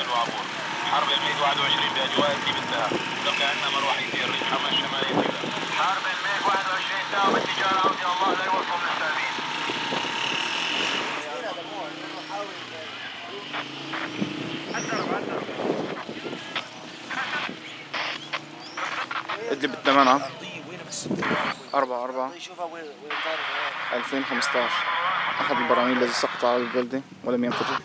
الوعبور حرب الميج 21 باجوائه بالذهب وكأن مروحيته الريح حمى الشمالي حرب الميج 21 ذهب اتجاه الله لا يوصل للسابين ادلب الثمانية أربعة أربعة. 2015 أحد البراميل الذي سقط على البلدة ولم ينفجر.